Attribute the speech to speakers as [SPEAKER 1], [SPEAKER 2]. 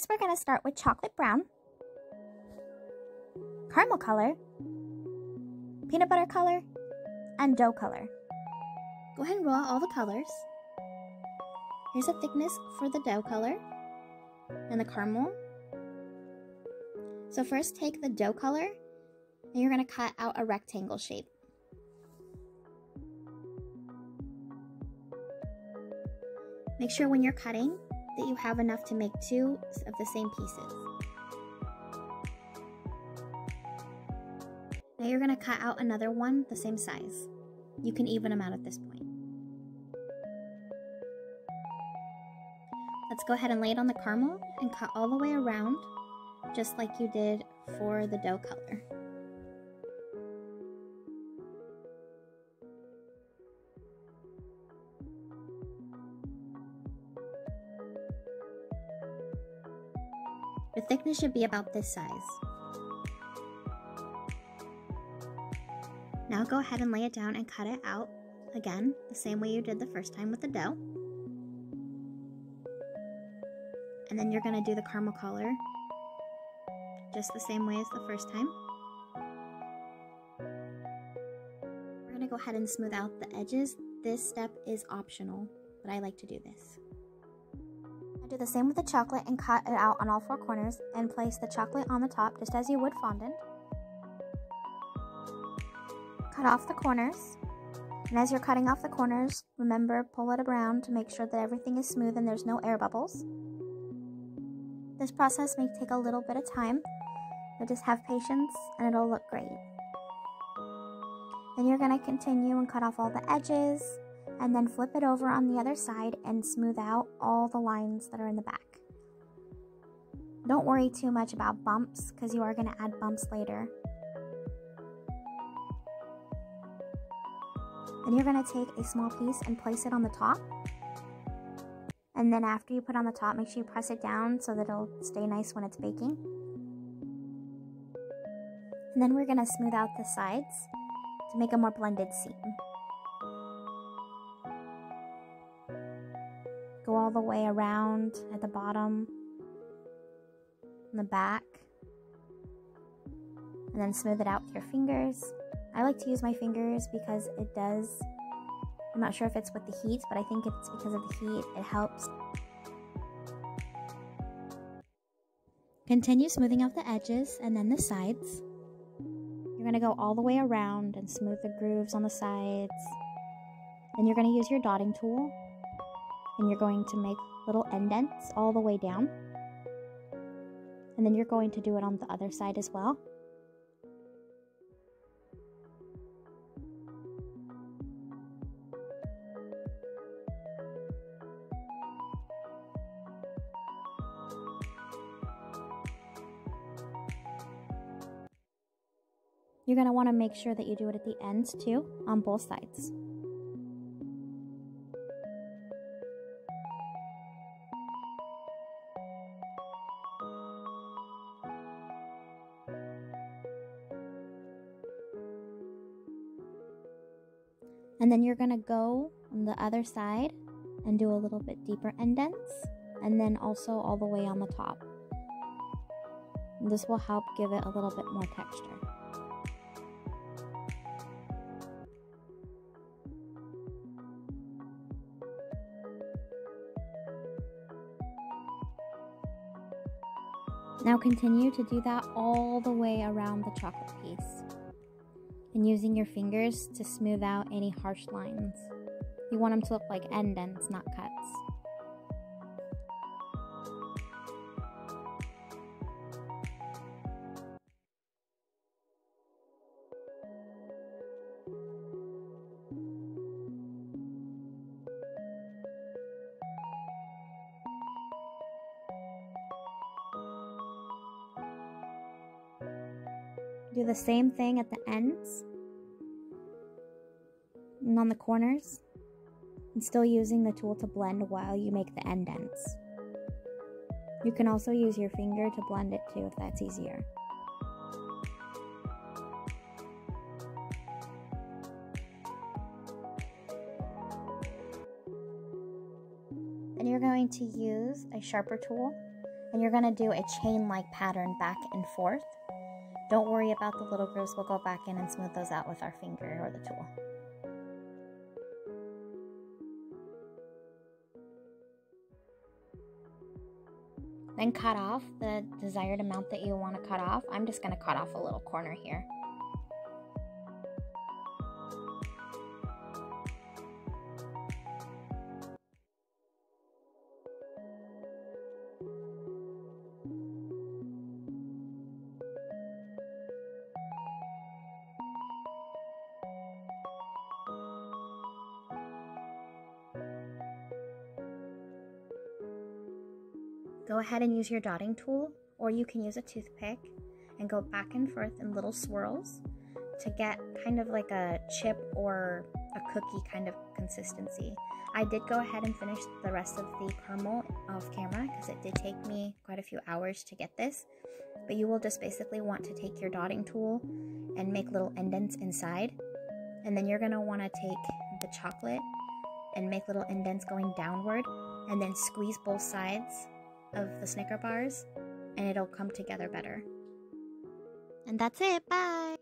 [SPEAKER 1] First, we're going to start with chocolate brown, caramel color, peanut butter color, and dough color. Go ahead and roll out all the colors. Here's a thickness for the dough color and the caramel. So first take the dough color and you're going to cut out a rectangle shape. Make sure when you're cutting that you have enough to make two of the same pieces. Now you're going to cut out another one the same size. You can even them out at this point. Let's go ahead and lay it on the caramel and cut all the way around just like you did for the dough color. The thickness should be about this size. Now go ahead and lay it down and cut it out again, the same way you did the first time with the dough. And then you're gonna do the caramel color just the same way as the first time. We're gonna go ahead and smooth out the edges. This step is optional, but I like to do this. Do the same with the chocolate and cut it out on all four corners and place the chocolate on the top just as you would fondant. Cut off the corners. And as you're cutting off the corners, remember pull it around to make sure that everything is smooth and there's no air bubbles. This process may take a little bit of time, but just have patience and it'll look great. Then you're going to continue and cut off all the edges and then flip it over on the other side and smooth out all the lines that are in the back. Don't worry too much about bumps because you are going to add bumps later. Then you're going to take a small piece and place it on the top. And then after you put on the top, make sure you press it down so that it'll stay nice when it's baking. And then we're going to smooth out the sides to make a more blended seam. Go all the way around at the bottom, and the back, and then smooth it out with your fingers. I like to use my fingers because it does, I'm not sure if it's with the heat, but I think it's because of the heat, it helps. Continue smoothing out the edges and then the sides. You're going to go all the way around and smooth the grooves on the sides. Then you're going to use your dotting tool and you're going to make little indents all the way down. And then you're going to do it on the other side as well. You're going to want to make sure that you do it at the ends too, on both sides. And then you're going to go on the other side and do a little bit deeper indents and then also all the way on the top. This will help give it a little bit more texture. Now continue to do that all the way around the chocolate piece. And using your fingers to smooth out any harsh lines. You want them to look like indents, not cuts. Do the same thing at the ends and on the corners and still using the tool to blend while you make the indents. You can also use your finger to blend it too if that's easier. Then you're going to use a sharper tool And you're gonna do a chain-like pattern back and forth. Don't worry about the little grooves, we'll go back in and smooth those out with our finger or the tool. Then cut off the desired amount that you want to cut off. I'm just going to cut off a little corner here. Go ahead and use your dotting tool, or you can use a toothpick and go back and forth in little swirls to get kind of like a chip or a cookie kind of consistency. I did go ahead and finish the rest of the caramel off camera because it did take me quite a few hours to get this. But you will just basically want to take your dotting tool and make little indents inside. And then you're going to want to take the chocolate and make little indents going downward and then squeeze both sides of the Snicker bars and it'll come together better. And that's it. Bye.